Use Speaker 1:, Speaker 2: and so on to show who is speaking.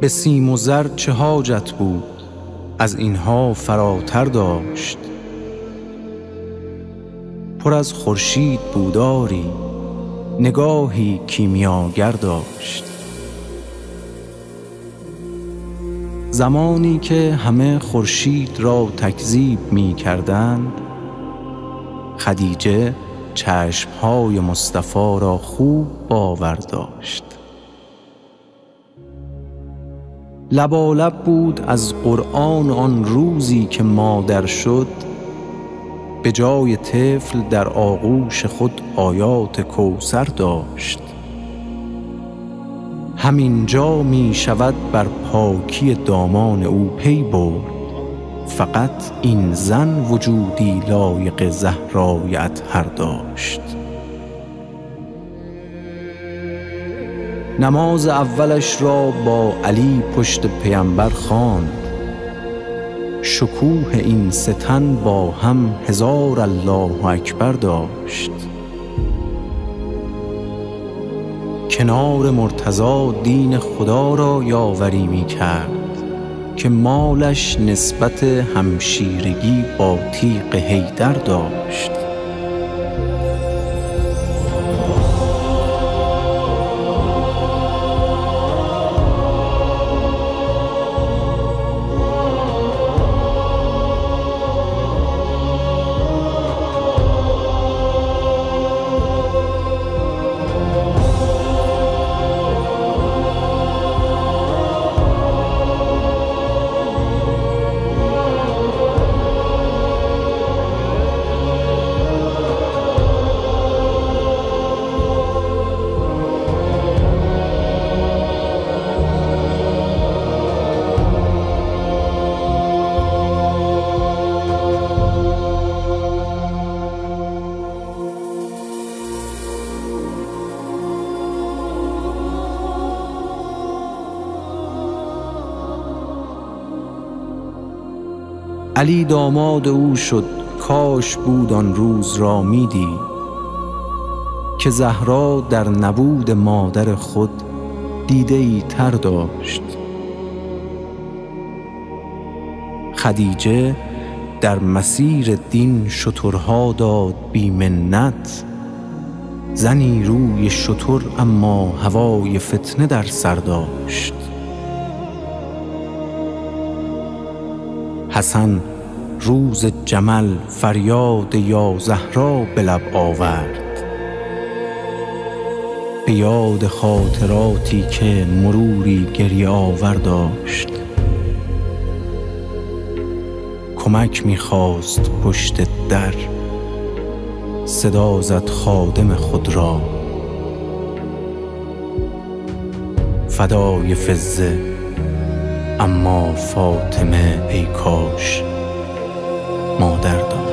Speaker 1: به سیم و زر چه حاجت بود؟ از اینها فراتر داشت. پر از خورشید بوداری نگاهی کیمیاگر داشت. زمانی که همه خورشید را تکذیب می کردند خدیجه چشمهای مصطفی را خوب باور داشت. لبالب بود از قرآن آن روزی که مادر شد به جای طفل در آغوش خود آیات کوسر داشت. همینجا می شود بر پاکی دامان او پی برد. فقط این زن وجودی لایق زهرای اطهر داشت. نماز اولش را با علی پشت پیامبر خواند. شکوه این ستن با هم هزار الله اکبر داشت. کنار مرتضا دین خدا را یاوری می کرد که مالش نسبت همشیرگی با تیغ حیدر داشت. علی داماد او شد کاش بود آن روز را میدی. که زهرا در نبود مادر خود دیده ای تر داشت. خدیجه در مسیر دین شترها داد بی منت. زنی روی شتر اما هوای فتنه در سر داشت. حسن روز جمل فریاد یا زهرا به لب آورد. به یاد خاطراتی که مروری گریه آور داشت. کمک می‌خواست پشت در صدا زد خادم خود را. فدای فزه اما فاطمه ای کاش مادر داشت